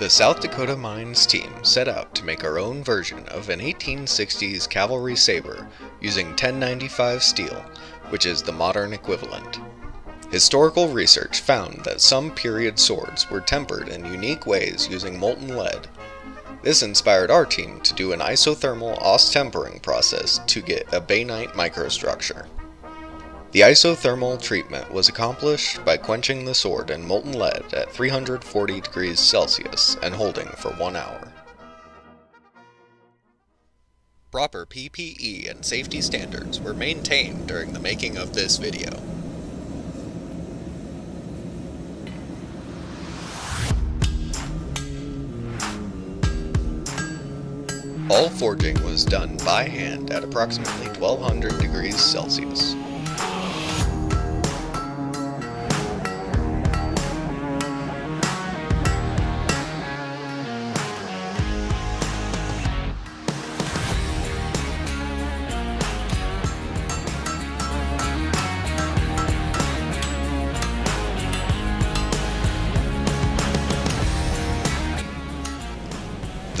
The South Dakota Mines team set out to make our own version of an 1860s cavalry saber using 1095 steel, which is the modern equivalent. Historical research found that some period swords were tempered in unique ways using molten lead. This inspired our team to do an isothermal austempering process to get a bainite microstructure. The isothermal treatment was accomplished by quenching the sword in molten lead at 340 degrees Celsius and holding for one hour. Proper PPE and safety standards were maintained during the making of this video. All forging was done by hand at approximately 1200 degrees Celsius.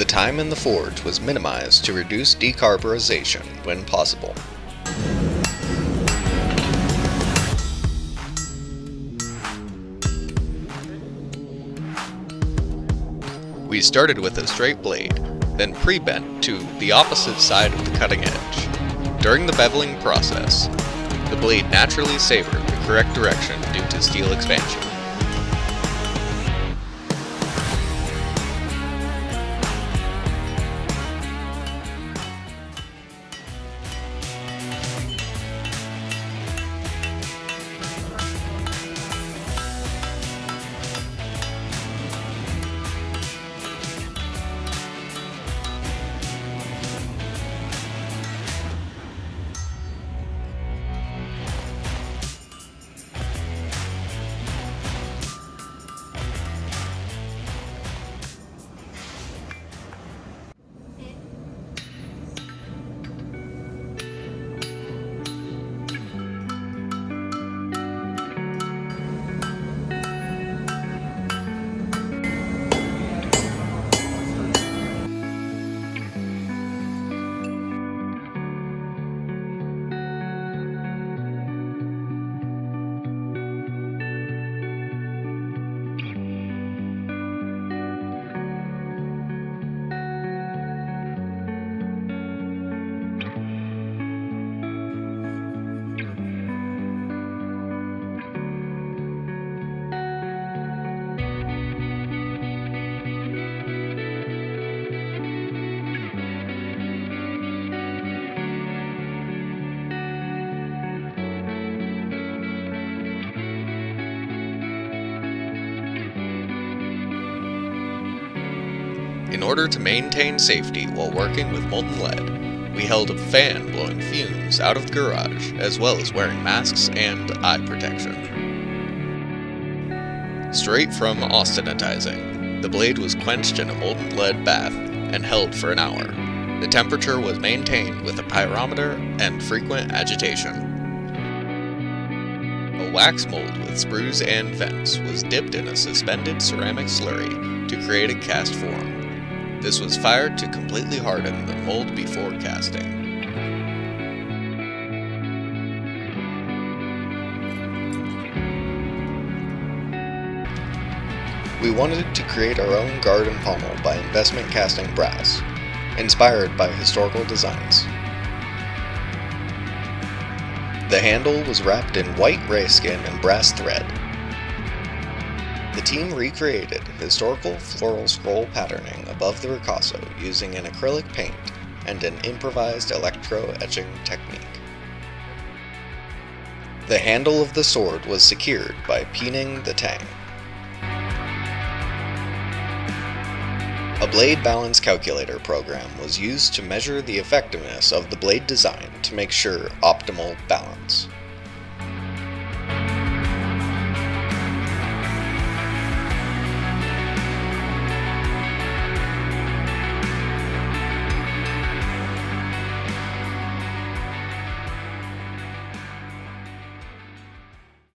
The time in the forge was minimized to reduce decarburization when possible. We started with a straight blade, then pre-bent to the opposite side of the cutting edge. During the beveling process, the blade naturally sabered the correct direction due to steel expansion. In order to maintain safety while working with molten lead, we held a fan blowing fumes out of the garage, as well as wearing masks and eye protection. Straight from austenitizing, the blade was quenched in a molten lead bath and held for an hour. The temperature was maintained with a pyrometer and frequent agitation. A wax mold with sprues and vents was dipped in a suspended ceramic slurry to create a cast form. This was fired to completely harden the mold before casting. We wanted to create our own garden pommel by investment casting brass, inspired by historical designs. The handle was wrapped in white ray skin and brass thread, the team recreated historical floral scroll patterning above the ricasso using an acrylic paint and an improvised electro-etching technique. The handle of the sword was secured by peening the tang. A blade balance calculator program was used to measure the effectiveness of the blade design to make sure optimal balance.